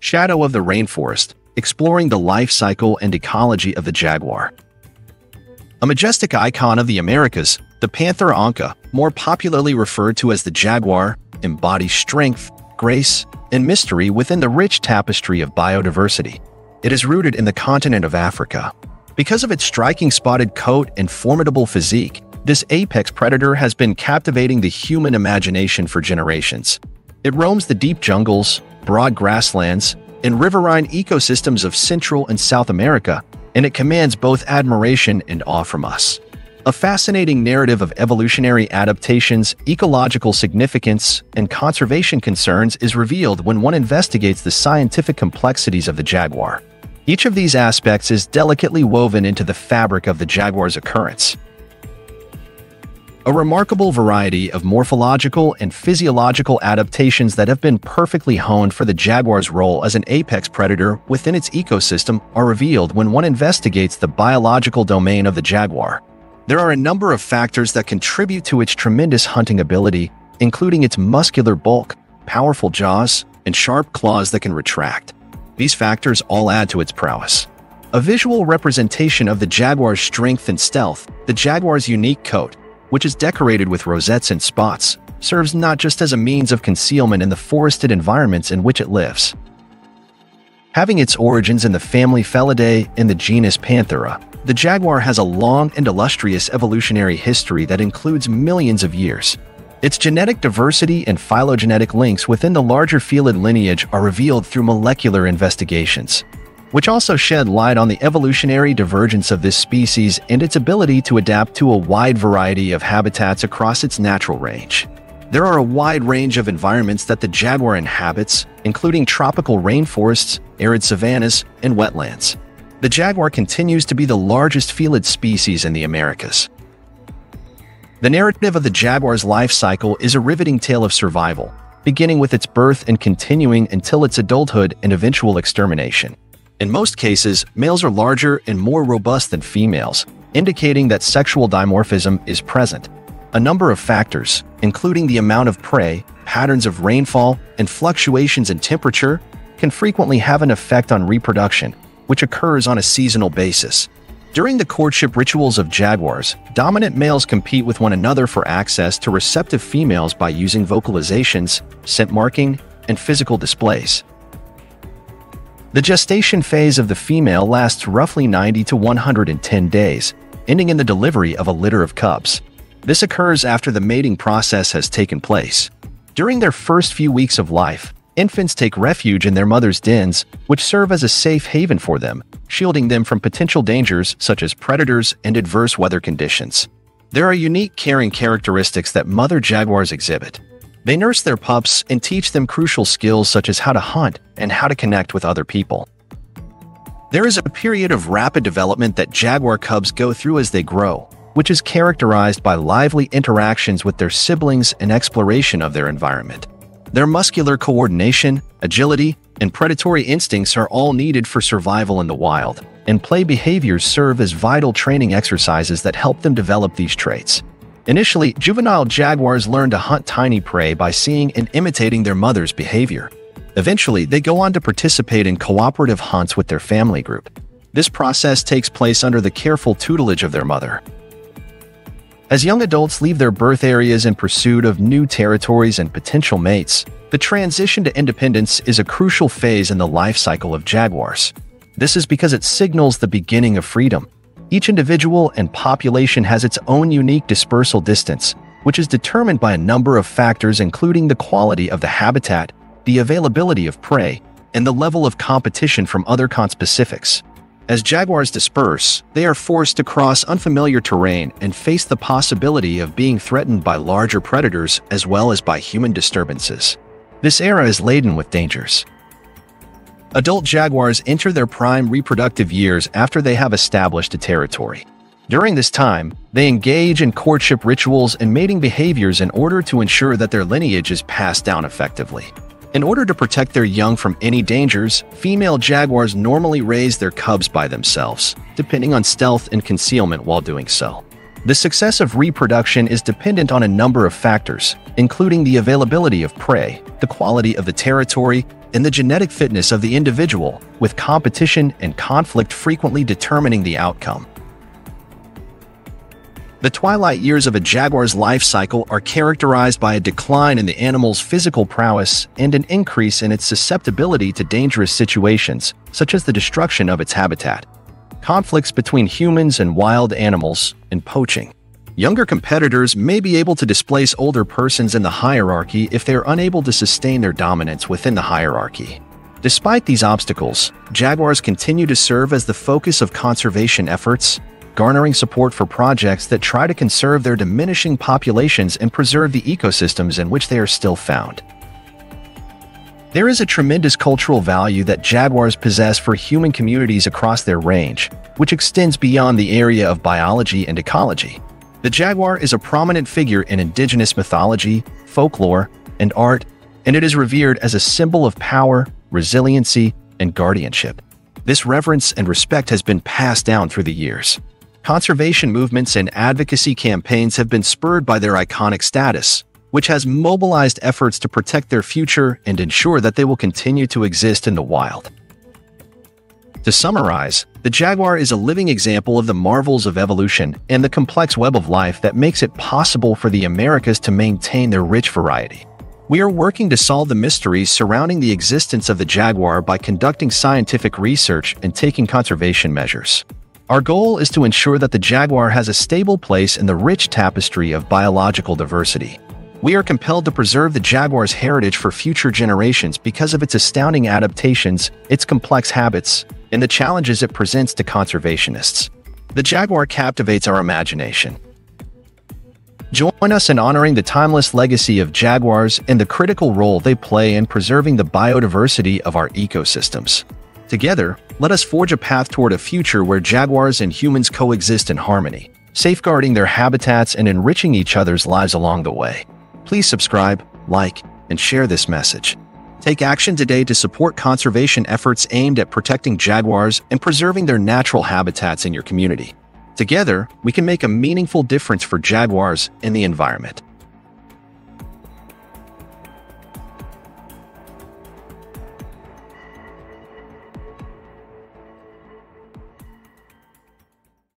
Shadow of the Rainforest, exploring the life cycle and ecology of the jaguar. A majestic icon of the Americas, the Panthera onca, more popularly referred to as the jaguar, embodies strength, grace, and mystery within the rich tapestry of biodiversity. It is rooted in the continent of Africa. Because of its striking spotted coat and formidable physique, this apex predator has been captivating the human imagination for generations. It roams the deep jungles, broad grasslands, and riverine ecosystems of Central and South America, and it commands both admiration and awe from us. A fascinating narrative of evolutionary adaptations, ecological significance, and conservation concerns is revealed when one investigates the scientific complexities of the jaguar. Each of these aspects is delicately woven into the fabric of the jaguar's occurrence. A remarkable variety of morphological and physiological adaptations that have been perfectly honed for the jaguar's role as an apex predator within its ecosystem are revealed when one investigates the biological domain of the jaguar. There are a number of factors that contribute to its tremendous hunting ability, including its muscular bulk, powerful jaws, and sharp claws that can retract. These factors all add to its prowess. A visual representation of the jaguar's strength and stealth, the jaguar's unique coat, which is decorated with rosettes and spots, serves not just as a means of concealment in the forested environments in which it lives. Having its origins in the family Felidae and the genus Panthera, the jaguar has a long and illustrious evolutionary history that includes millions of years. Its genetic diversity and phylogenetic links within the larger felid lineage are revealed through molecular investigations which also shed light on the evolutionary divergence of this species and its ability to adapt to a wide variety of habitats across its natural range. There are a wide range of environments that the jaguar inhabits, including tropical rainforests, arid savannas, and wetlands. The jaguar continues to be the largest felid species in the Americas. The narrative of the jaguar's life cycle is a riveting tale of survival, beginning with its birth and continuing until its adulthood and eventual extermination. In most cases, males are larger and more robust than females, indicating that sexual dimorphism is present. A number of factors, including the amount of prey, patterns of rainfall, and fluctuations in temperature, can frequently have an effect on reproduction, which occurs on a seasonal basis. During the courtship rituals of jaguars, dominant males compete with one another for access to receptive females by using vocalizations, scent marking, and physical displays. The gestation phase of the female lasts roughly 90 to 110 days, ending in the delivery of a litter of cubs. This occurs after the mating process has taken place. During their first few weeks of life, infants take refuge in their mother's dens, which serve as a safe haven for them, shielding them from potential dangers such as predators and adverse weather conditions. There are unique caring characteristics that mother jaguars exhibit, they nurse their pups and teach them crucial skills such as how to hunt and how to connect with other people. There is a period of rapid development that jaguar cubs go through as they grow, which is characterized by lively interactions with their siblings and exploration of their environment. Their muscular coordination, agility, and predatory instincts are all needed for survival in the wild, and play behaviors serve as vital training exercises that help them develop these traits. Initially, juvenile jaguars learn to hunt tiny prey by seeing and imitating their mother's behavior. Eventually, they go on to participate in cooperative hunts with their family group. This process takes place under the careful tutelage of their mother. As young adults leave their birth areas in pursuit of new territories and potential mates, the transition to independence is a crucial phase in the life cycle of jaguars. This is because it signals the beginning of freedom, each individual and population has its own unique dispersal distance, which is determined by a number of factors including the quality of the habitat, the availability of prey, and the level of competition from other conspecifics. As jaguars disperse, they are forced to cross unfamiliar terrain and face the possibility of being threatened by larger predators as well as by human disturbances. This era is laden with dangers, Adult jaguars enter their prime reproductive years after they have established a territory. During this time, they engage in courtship rituals and mating behaviors in order to ensure that their lineage is passed down effectively. In order to protect their young from any dangers, female jaguars normally raise their cubs by themselves, depending on stealth and concealment while doing so. The success of reproduction is dependent on a number of factors, including the availability of prey, the quality of the territory, in the genetic fitness of the individual, with competition and conflict frequently determining the outcome. The twilight years of a jaguar's life cycle are characterized by a decline in the animal's physical prowess and an increase in its susceptibility to dangerous situations, such as the destruction of its habitat, conflicts between humans and wild animals, and poaching. Younger competitors may be able to displace older persons in the hierarchy if they are unable to sustain their dominance within the hierarchy. Despite these obstacles, jaguars continue to serve as the focus of conservation efforts, garnering support for projects that try to conserve their diminishing populations and preserve the ecosystems in which they are still found. There is a tremendous cultural value that jaguars possess for human communities across their range, which extends beyond the area of biology and ecology. The jaguar is a prominent figure in indigenous mythology, folklore, and art, and it is revered as a symbol of power, resiliency, and guardianship. This reverence and respect has been passed down through the years. Conservation movements and advocacy campaigns have been spurred by their iconic status, which has mobilized efforts to protect their future and ensure that they will continue to exist in the wild. To summarize, the jaguar is a living example of the marvels of evolution and the complex web of life that makes it possible for the Americas to maintain their rich variety. We are working to solve the mysteries surrounding the existence of the jaguar by conducting scientific research and taking conservation measures. Our goal is to ensure that the jaguar has a stable place in the rich tapestry of biological diversity. We are compelled to preserve the jaguar's heritage for future generations because of its astounding adaptations, its complex habits, and the challenges it presents to conservationists. The jaguar captivates our imagination. Join us in honoring the timeless legacy of jaguars and the critical role they play in preserving the biodiversity of our ecosystems. Together, let us forge a path toward a future where jaguars and humans coexist in harmony, safeguarding their habitats and enriching each other's lives along the way. Please subscribe, like, and share this message. Take action today to support conservation efforts aimed at protecting jaguars and preserving their natural habitats in your community. Together, we can make a meaningful difference for jaguars and the environment.